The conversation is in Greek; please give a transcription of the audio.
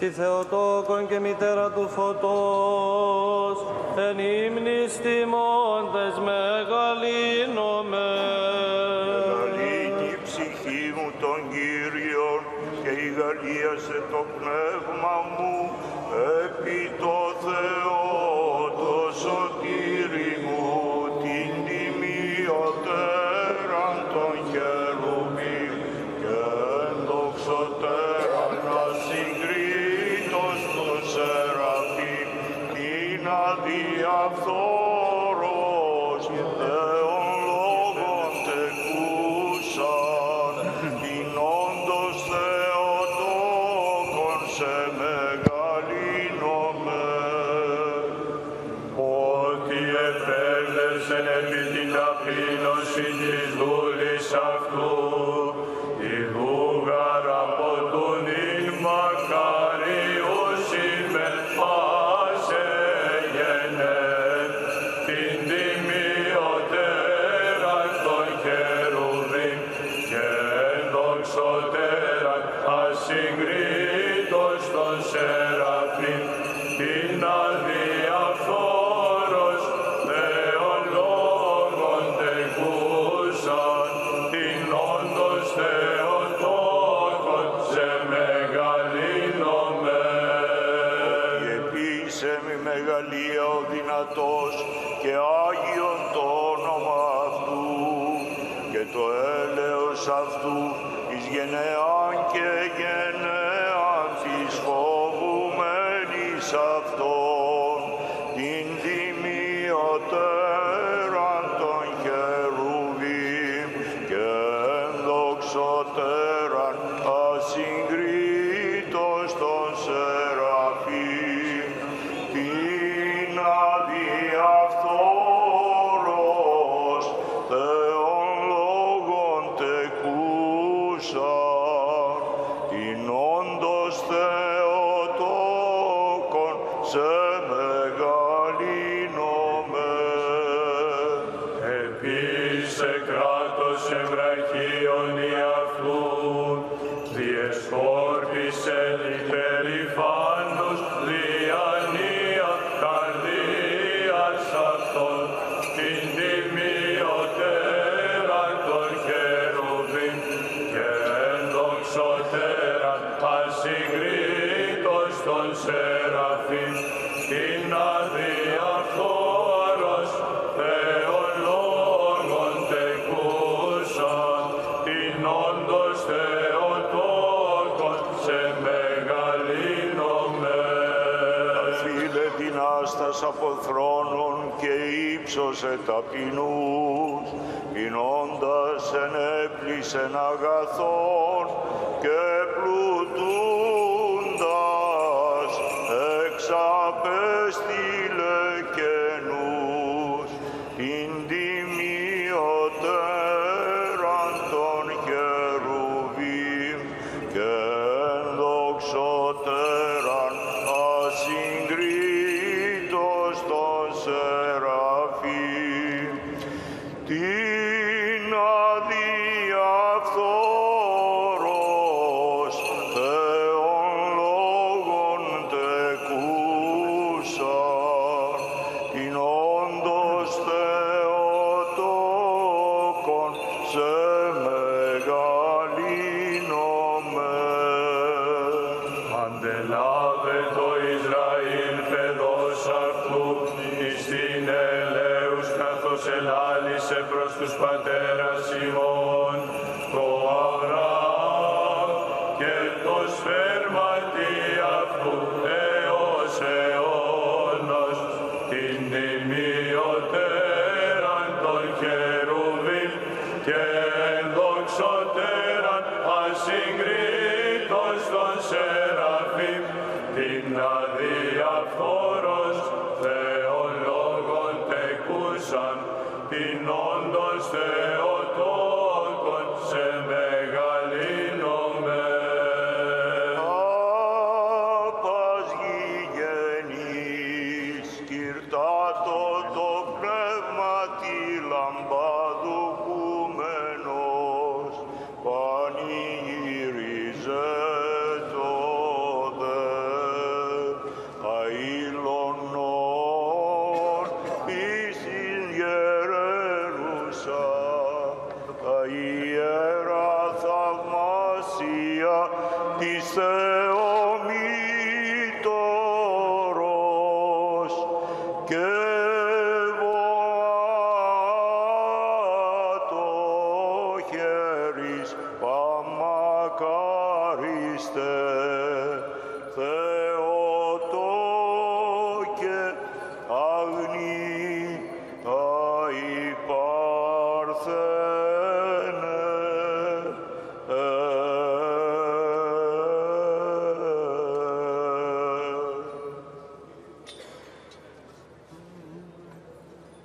τη Θεοτόκον και μητέρα του φωτός, εν ύμνης τιμώντες μεγαλύνομαι. Μεγαλύνει η ψυχή μου τον Κύριον και η γαλλίασε το πνεύμα μου επί το Θεό επέλεσεν επί την ταπείνωση της δούλης αυτού, το έλεος αυτού εις γενεάν και γενεάν της φοβουμένης αυτών τεκούσαν την όντως Θεοτόκον σε μεγαλύνομαι. Επίσε κράτος ευραχίων ασυγκρίτως των σεραφείμ, την αδιαφθόρος Θεόν λόγων τεκούσαν, την όντως Θεοτόκον σε μεγαλύνομαι. Φίλε δυνάστας από θρόνων και ύψωσε ταπεινούς, πεινώντας ενέπλησεν αγαθών και πλουτούντας εξαπέστειλε καινούς, την τιμιωτέραν των χερουβίμ και ενδοξωτέραν ασυγκρίτως των Σεραφείμ. Την αδιαφθόρος τους πατέρας ημών, το Αβραάμ και το σφέρματι αυτού έως αιώνος, την τιμιωτέραν των χερουβίμ και ενδοξωτέραν ασυγκρίτως των σεραφείμ, την αδιαφθόρος Θεόν λόγων τεκούσαν, την όντως Θεοτόκον τα ιερά θαυμάσια της Θεομήτωρος και βοά το χέρις παμακάριστε.